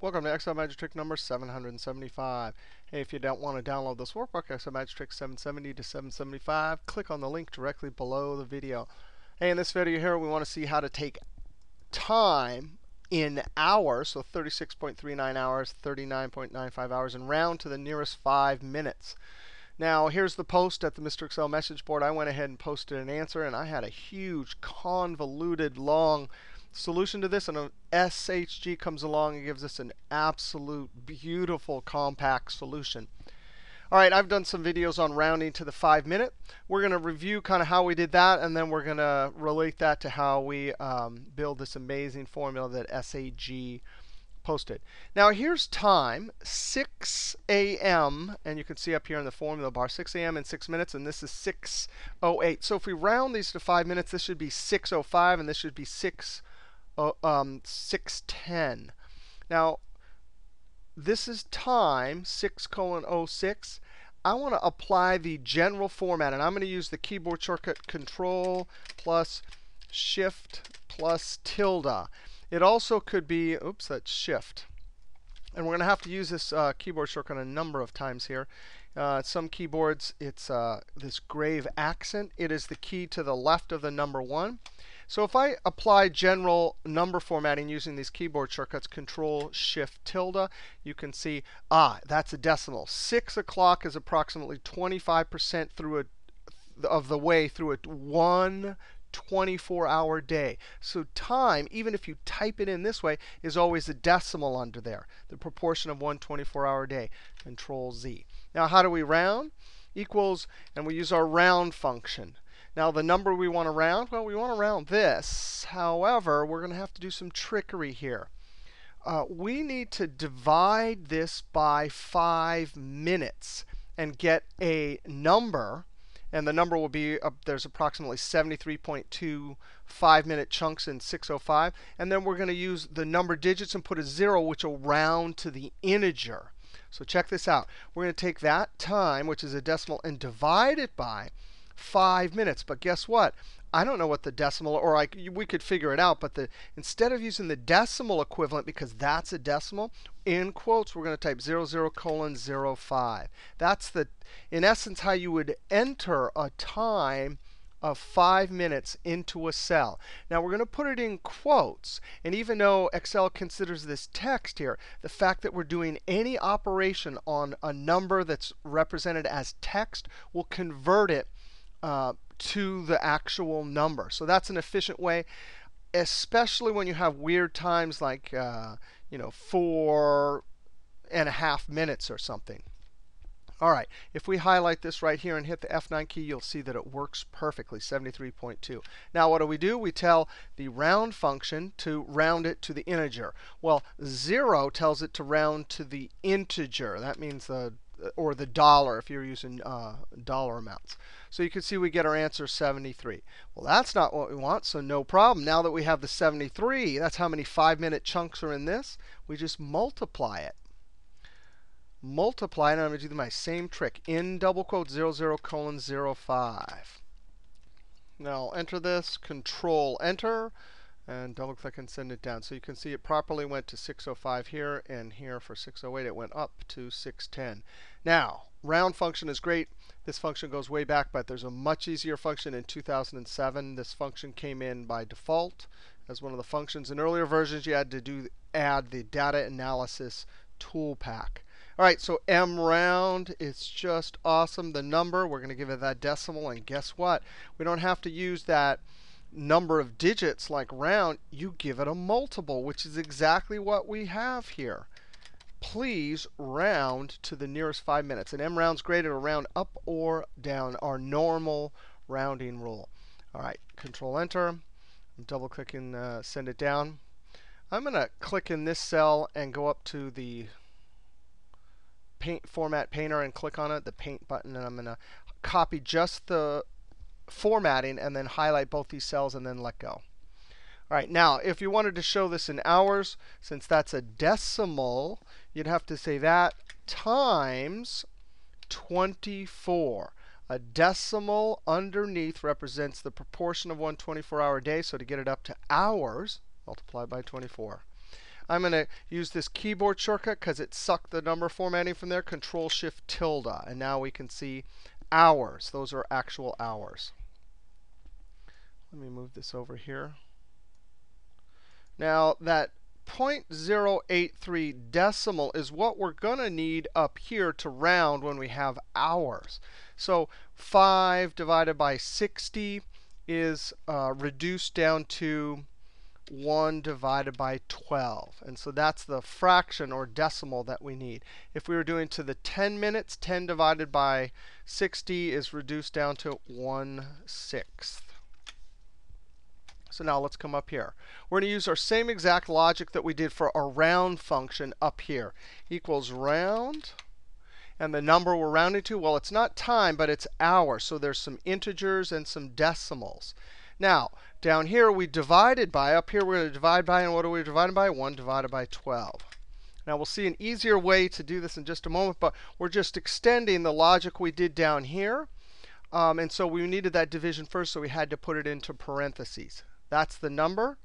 Welcome to Excel Magic Trick number 775. Hey, if you don't want to download this workbook, Excel Magic Trick 770 to 775, click on the link directly below the video. Hey, in this video here, we want to see how to take time in hours, so 36.39 hours, 39.95 hours, and round to the nearest 5 minutes. Now, here's the post at the Mr. Excel message board. I went ahead and posted an answer, and I had a huge, convoluted, long solution to this, and an SHG comes along and gives us an absolute beautiful compact solution. All right, I've done some videos on rounding to the 5 minute. We're going to review kind of how we did that, and then we're going to relate that to how we um, build this amazing formula that SHG posted. Now here's time, 6 a.m., and you can see up here in the formula bar, 6 a.m. in 6 minutes, and this is 6.08. So if we round these to 5 minutes, this should be 6.05, and this should be 6 um, 610. Now, this is time, 6 colon 06. I want to apply the general format, and I'm going to use the keyboard shortcut Control plus Shift plus tilde. It also could be, oops, that's Shift. And we're going to have to use this uh, keyboard shortcut a number of times here. Uh, some keyboards, it's uh, this grave accent. It is the key to the left of the number 1. So if I apply general number formatting using these keyboard shortcuts, Control Shift tilde, you can see, ah, that's a decimal. 6 o'clock is approximately 25% through a, of the way through a 1 24-hour day. So time, even if you type it in this way, is always a decimal under there, the proportion of one 24-hour day. Control Z. Now, how do we round? Equals, and we use our round function. Now, the number we want to round, well, we want to round this. However, we're going to have to do some trickery here. Uh, we need to divide this by 5 minutes and get a number. And the number will be, there's approximately 73.2 5-minute chunks in 605. And then we're going to use the number digits and put a 0, which will round to the integer. So check this out. We're going to take that time, which is a decimal, and divide it by 5 minutes. But guess what? I don't know what the decimal, or I, we could figure it out. But the, instead of using the decimal equivalent, because that's a decimal, in quotes, we're going to type 00 colon 05. That's the, in essence, how you would enter a time of 5 minutes into a cell. Now we're going to put it in quotes. And even though Excel considers this text here, the fact that we're doing any operation on a number that's represented as text will convert it uh, to the actual number. So that's an efficient way, especially when you have weird times like uh, you know four and a half minutes or something. All right, if we highlight this right here and hit the F9 key, you'll see that it works perfectly, 73.2. Now what do we do? We tell the round function to round it to the integer. Well, 0 tells it to round to the integer. That means the or the dollar if you're using uh, dollar amounts. So you can see we get our answer 73. Well, that's not what we want, so no problem. Now that we have the 73, that's how many 5-minute chunks are in this. We just multiply it. Multiply, and I'm going to do my same trick. In double quote 00 00 colon 05. Now enter this, Control Enter and double click and send it down. So you can see it properly went to 605 here, and here for 608 it went up to 610. Now, round function is great. This function goes way back, but there's a much easier function in 2007. This function came in by default as one of the functions. In earlier versions, you had to do add the data analysis ToolPak. All right, so MROUND, it's just awesome. The number, we're going to give it that decimal. And guess what? We don't have to use that number of digits like round, you give it a multiple, which is exactly what we have here. Please round to the nearest 5 minutes. And MROUND's greater It'll round up or down, our normal rounding rule. All right, Control Enter. I'm double clicking uh, send it down. I'm going to click in this cell and go up to the paint format painter and click on it, the paint button, and I'm going to copy just the formatting and then highlight both these cells and then let go. All right, now if you wanted to show this in hours, since that's a decimal, you'd have to say that times 24. A decimal underneath represents the proportion of one 24-hour day. So to get it up to hours, multiply by 24. I'm going to use this keyboard shortcut because it sucked the number formatting from there, Control Shift tilde. And now we can see hours. Those are actual hours. Let me move this over here. Now, that 0.083 decimal is what we're going to need up here to round when we have hours. So 5 divided by 60 is uh, reduced down to 1 divided by 12. And so that's the fraction or decimal that we need. If we were doing to the 10 minutes, 10 divided by 60 is reduced down to 1 sixth. So now let's come up here. We're going to use our same exact logic that we did for our round function up here. Equals round. And the number we're rounding to, well, it's not time, but it's hours. So there's some integers and some decimals. Now, down here, we divided by. Up here, we're going to divide by. And what are we dividing by? 1 divided by 12. Now, we'll see an easier way to do this in just a moment. But we're just extending the logic we did down here. Um, and so we needed that division first, so we had to put it into parentheses. That's the number,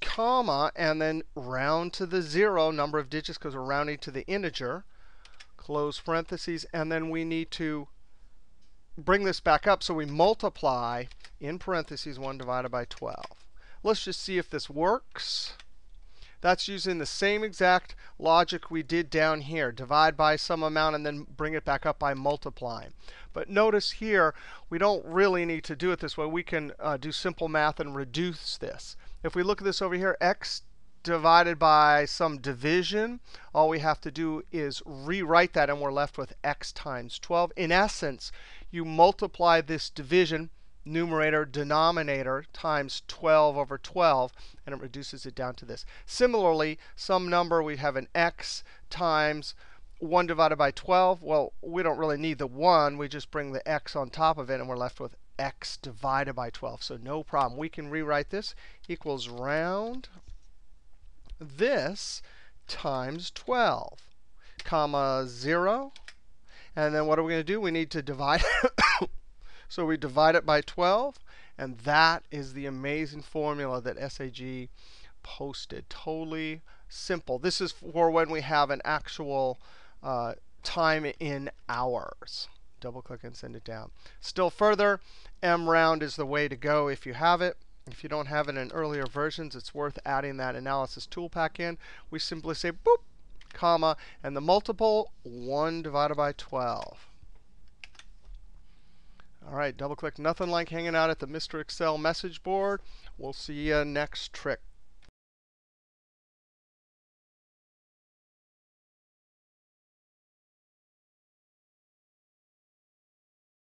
comma, and then round to the 0 number of digits because we're rounding to the integer, close parentheses. And then we need to bring this back up. So we multiply in parentheses 1 divided by 12. Let's just see if this works. That's using the same exact logic we did down here. Divide by some amount and then bring it back up by multiplying. But notice here, we don't really need to do it this way. We can uh, do simple math and reduce this. If we look at this over here, x divided by some division, all we have to do is rewrite that, and we're left with x times 12. In essence, you multiply this division numerator denominator times 12 over 12, and it reduces it down to this. Similarly, some number, we have an x times 1 divided by 12. Well, we don't really need the 1. We just bring the x on top of it, and we're left with x divided by 12. So no problem. We can rewrite this equals round this times 12, comma 0. And then what are we going to do? We need to divide So we divide it by 12. And that is the amazing formula that SHG posted. Totally simple. This is for when we have an actual uh, time in hours. Double click and send it down. Still further, mround is the way to go if you have it. If you don't have it in earlier versions, it's worth adding that analysis ToolPak in. We simply say boop, comma, and the multiple, 1 divided by 12. All right, double click. Nothing like hanging out at the Mr. Excel message board. We'll see you next trick.